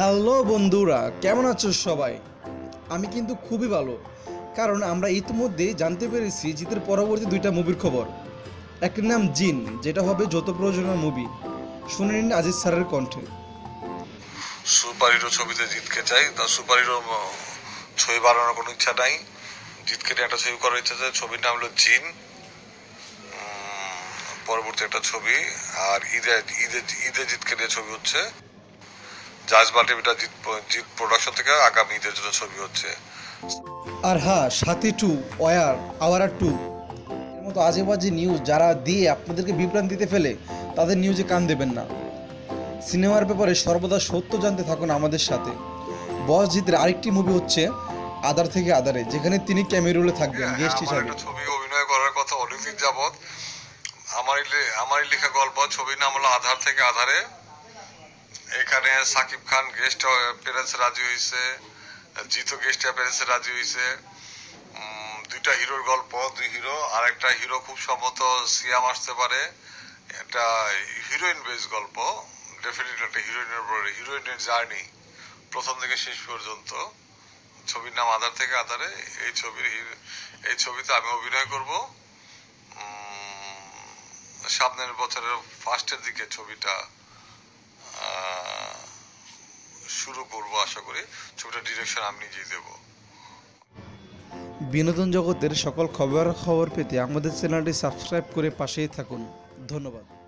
Hello বন্ধুরা, কেমন আছো সবাই? আমি কিন্তু খুবই ভালো, কারণ আমরা ইতিমধ্যে জানতে পেরেছি জিতের পরবর্তী দুইটা মুভির খবর। একটির নাম জিন, যেটা হবে যত প্রয়োজনীয় মুভি। শুনে নিন আজিজ স্যারের কণ্ঠে। সুপার হিরো ছবিতে জিতকে চাই, তা সুপার হিরো ছবি বানানোর কোনো ইচ্ছা নাই। জিতকে একটা ছবি করার ইচ্ছা আছে, ছবির নাম হলো জিন। পরবর্তী একটা ছবি, আর ঈদে ঈদে ঈদে জিতকে নিয়ে ছবি হচ্ছে। জাজ মাল্টিমিটা জিত জিত প্রোডাকশন থেকে আগামী ঈদের জন্য ছবি হচ্ছে। আর হ্যাঁ সাথী টু ওয়ার আওয়ারা টু এর মতো আজে বাজে নিউজ যারা দিয়ে আপনাদেরকে বিভ্রান্তিতে ফেলে তাদের নিউজে কান দেবেন না। সিনেমার ব্যাপারে সর্বদা সত্য জানতে থাকুন আমাদের সাথে। বস জিতের আরেকটি মুভি হচ্ছে আদার থেকে আদারে যেখানে তিনি ক্যামেরুলে থাকবেন গেস্ট আমার হিসাবে। ছবি অভিনয় করার কথা অনেকদিন যাবত আমারই লে- আমারই লেখা গল্প ছবির নাম হলো আধার থেকে আধারে এখানে সাকিব খান গেস্ট অ্যাপিয়ারেন্স রাজি হয়েছে জিতো গেস্ট অ্যাপিয়ারেন্সে রাজি হয়েছে দুইটা হিরোর গল্প, দুই হিরো আর একটা হিরো খুব সম্ভবত সিয়াম আসতে পারে। একটা হিরোইন বেস গল্প ডেফিনেটলি একটা হিরোইনের উপরে হিরোইনের জার্নি প্রথম থেকে শেষ পর্যন্ত। ছবির নাম আধার থেকে আধারে, এই ছবির এই ছবিতে আমি অভিনয় করব। সামনের বছরের ফার্স্টের দিকে ছবিটা শুরু করব, আশা করি। ছবিটা ডিরেকশন আমি নিজেই দেব। বিনোদন জগতের সকল খবর খবর পেতে আমাদের চ্যানেলটি সাবস্ক্রাইব করে পাশেই থাকুন। ধন্যবাদ।